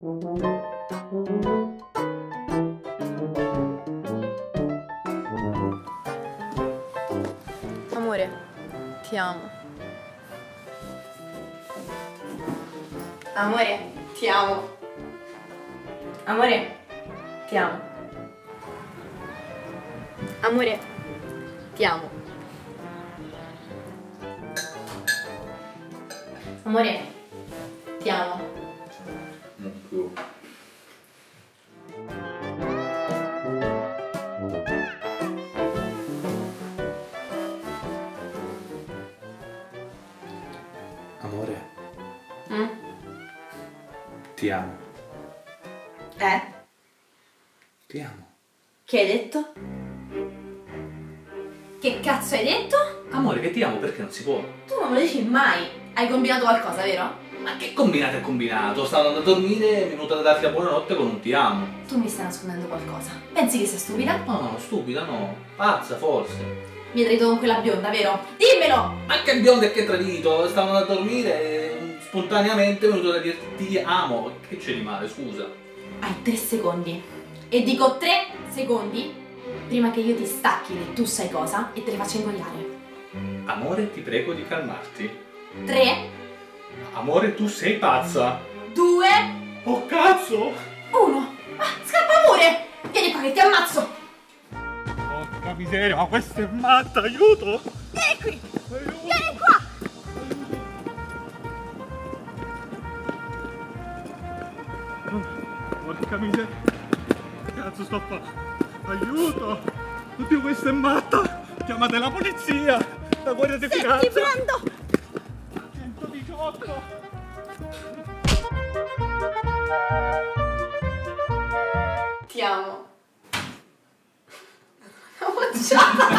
Amore, ti amo. Amore, ti amo. Amore, ti amo. Amore, ti amo. Amore, ti amo. Ecco. Amore, Mm? ti amo. Eh? Ti amo. Che hai detto? Che cazzo hai detto? Amore, che ti amo perché non si può. Tu non me lo dici mai. Hai combinato qualcosa, vero? Ma che combinato è combinato? Stavo andando a dormire e è venuta da darti la buonanotte con un ti amo. Tu mi stai nascondendo qualcosa. Pensi che sei stupida? No, no, stupida no. Pazza forse. Mi hai tradito con quella bionda, vero? Dimmelo! Ma che biondo e che tradito? Stavo andando a dormire e spontaneamente è venuto da dirti ti amo. Che c'è di male, scusa? Hai tre secondi. E dico tre secondi prima che io ti stacchi e tu sai cosa e te le faccia ingoiare. Amore, ti prego di calmarti. Tre, Amore, tu sei pazza. due, Oh cazzo! uno. Ah, scappa pure! Vieni qua che ti ammazzo! Porca miseria, ma questa è matta, aiuto! Vieni qui! Vieni qua! Porca miseria! Cazzo sto a fare? Aiuto! Oddio, questa è matta! Chiamate la polizia! La guardia di finanza! Ti prendo! 118! Ti amo. Una bocciata!